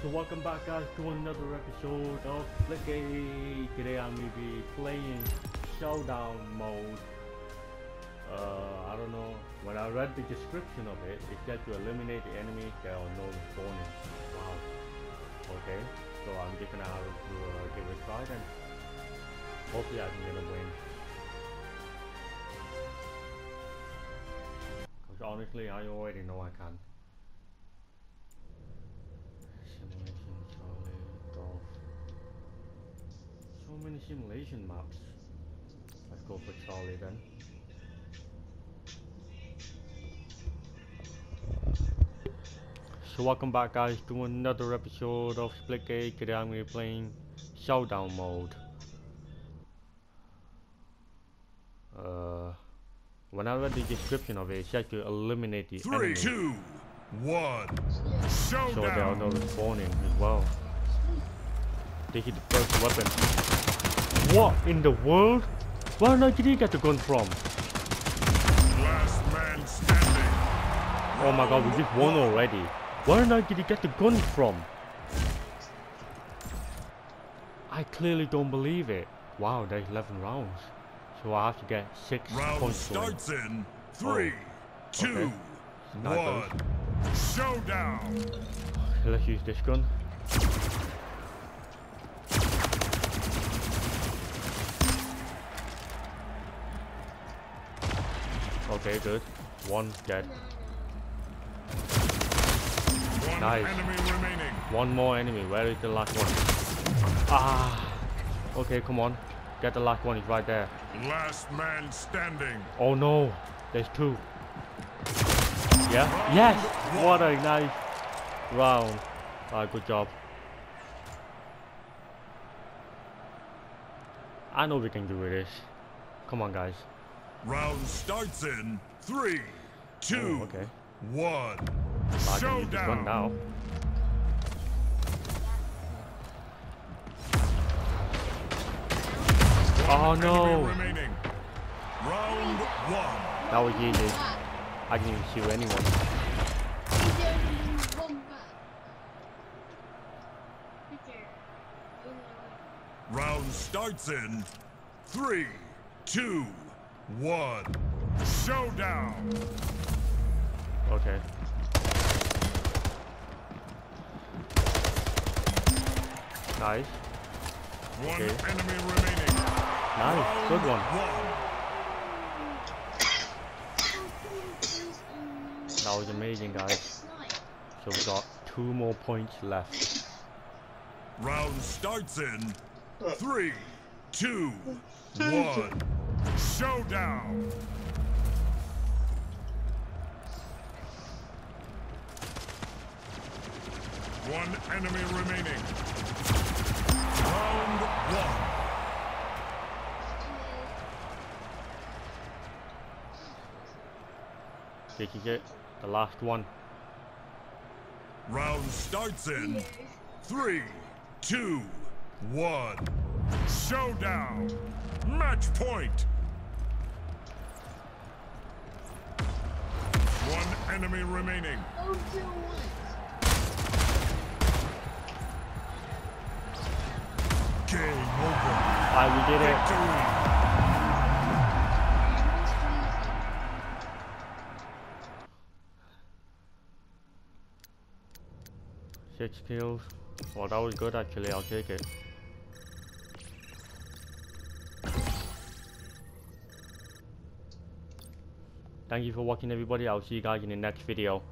So welcome back guys to another episode of Flicky. Today I'm gonna be playing Showdown mode. Uh, I don't know, when I read the description of it, it said to eliminate the enemy that are no respawning. Wow. Okay, so I'm just gonna have to uh, give it a try then. Hopefully I can get a win. Because honestly, I already know I can. Simulation, Charlie, Golf. So many simulation maps. Let's go for Charlie then. So welcome back guys to another episode of Splitgate. Today I'm going to be playing Showdown mode. Uh, when I read the description of it, it said to eliminate the Three, enemy. two, one. So there are no Showdown. respawning as well. They hit the first weapon. What in the world? Where did he get the gun from? Last man standing. Oh my god, we just won already. Where did he get the gun from? I clearly don't believe it. Wow, there's 11 rounds. So I have to get 6 Round points starts in oh, three, two, okay. One. Showdown. Let's use this gun. Okay, good. One dead. One Nice. enemy remaining. One more enemy. Where is the last one? Ah. Okay, come on. Get the last one. He's right there. Last man standing. Oh no. There's two. Yeah? Yes! What a nice round. Ah, good job. I know we can do this. Come on, guys. Round starts in three, two, Oh, okay. one. I can use this gun Showdown. now. Oh no! remaining. Round one. That was easy. I didn't even shoot anyone. Round starts in three, two, one. Showdown. Okay. Nice. One Okay. enemy remaining. Nice. Good one. One. That was amazing, guys. So we got two more points left. Round starts in uh. three, two, one. Showdown. One enemy remaining. Round one. Did you get the last one? Round starts in three, two, one. Showdown. Match point. One enemy remaining. Game over. I we did it. Victory. Six kills. Well, that was good actually. I'll take it. Thank you for watching everybody. I'll see you guys in the next video.